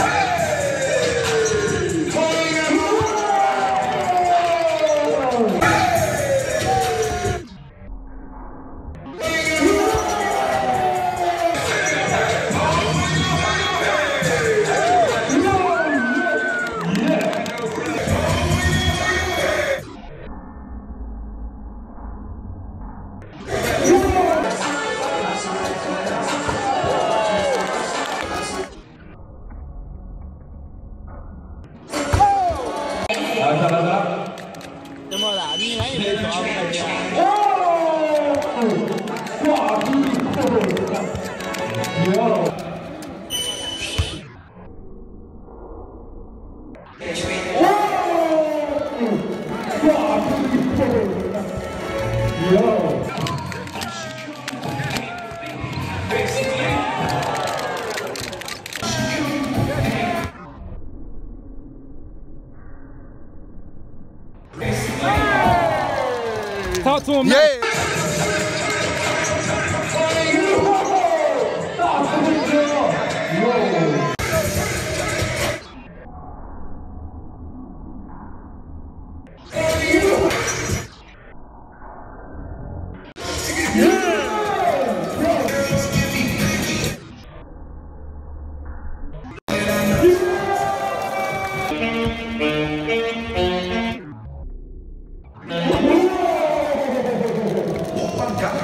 Yeah. 来来来，怎么了？你来也抓不着。哦，挂机破了，绝了。Yeah. out to him yeah. now. Yeah. 자.